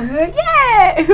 Uh-huh. Yeah!